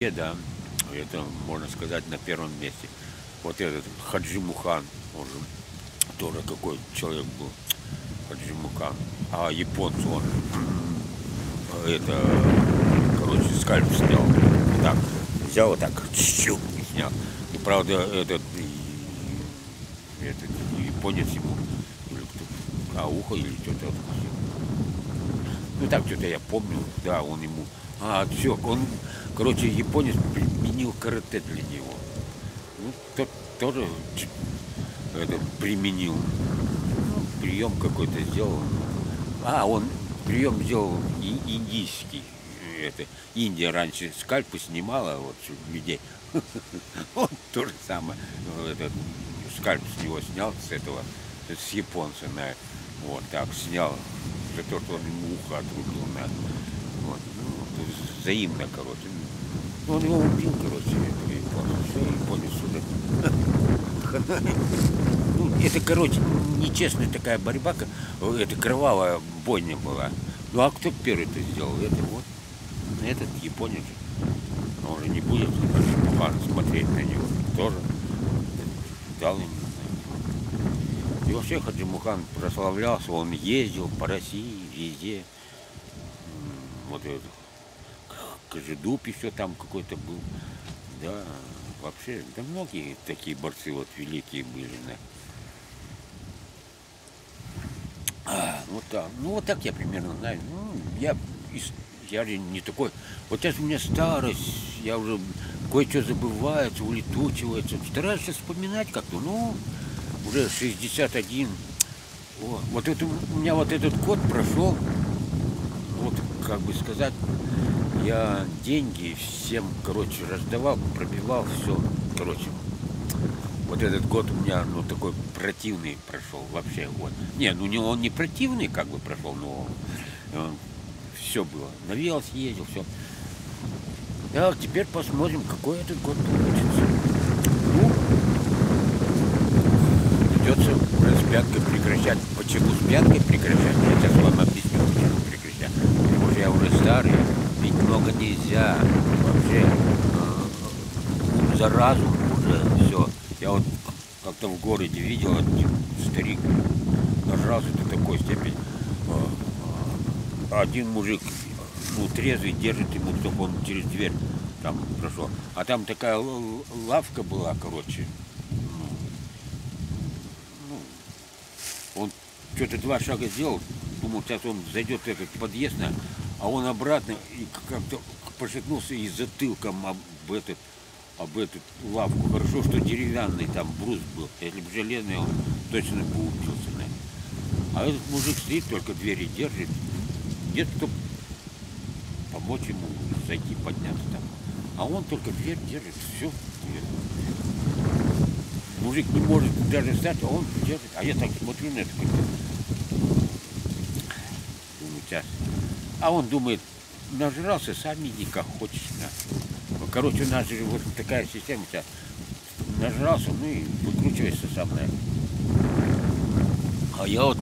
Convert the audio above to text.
Да, это можно сказать на первом месте. Вот этот Хаджи Мухан, он же тоже какой человек был, Хаджи Мухан. А японцы он, это, короче, скальп снял. Так, взял вот так, чук, и снял. И правда, этот, этот японец ему, или кто, а ухо или что-то откусил. Ну так что-то я помню, да, он ему. А, все, он, короче, японец применил карате для него. Ну, тот тоже это, применил. Ну, прием какой-то сделал. А, он прием сделал индийский. Это, Индия раньше скальпы снимала вот людей. Он то же самое. Этот скальп с него снял, с этого, с японца на вот так снял за то, что он ему ухо отрубил на вот, ну, взаимно, короче. Ну, Он его убил, короче, этого японца. Все, японец сюда. Ну, это, короче, нечестная такая борьба, это кровавая бойня была. Ну а кто первый это сделал? Это вот этот японец. Он же не будет смотреть на него. Тоже дал ему. И вообще Хаджимухан прославлялся, он ездил по России, везде. Вот этот Кожедуб еще там какой-то был. Да, вообще, да многие такие борцы вот великие были. Да. А, вот так. Ну вот так я примерно знаю. Ну, я, я же не такой. Вот сейчас у меня старость, я уже кое-что забывается, улетучивается. Стараюсь вспоминать как-то. Ну, уже 61. О, вот это у меня вот этот год прошел. Вот как бы сказать, я деньги всем, короче, раздавал, пробивал все. Короче, вот этот год у меня, ну, такой противный прошел вообще год. Не, ну, не, он не противный как бы прошел, но все было. На ездил, все. Так, теперь посмотрим, какой этот год получится. Ну, придется с пяткой прекращать. Почему с пяткой прекращать? Я сейчас вам объясню, почему прекращать. Потому что я уже старый, пить много нельзя. Вообще, э, ум за разум уже все. Я вот как-то в городе видел, один старик нажрался до такой степени. э, э, Один мужик, ну, трезвый, держит ему, чтобы он через дверь там прошел. А там такая лавка была, короче. Ну, он что-то два шага сделал, думал, сейчас он зайдет в этот подъезд, а он обратно и как-то пошатнулся и затылком об этот, об эту лавку. Хорошо, что деревянный там брус был. Если бы железный, он точно бы убился. наверное. А этот мужик стоит, только двери держит. Нет кто помочь ему зайти, подняться там. А он только дверь держит, все. Мужик не может даже встать, а он держит. А я так смотрю на это. Думаю, сейчас. А он думает, нажрался, сам иди как хочешь. На. Ну, Короче, у нас же вот такая система сейчас. Нажрался, ну и выкручивайся сам на. А я вот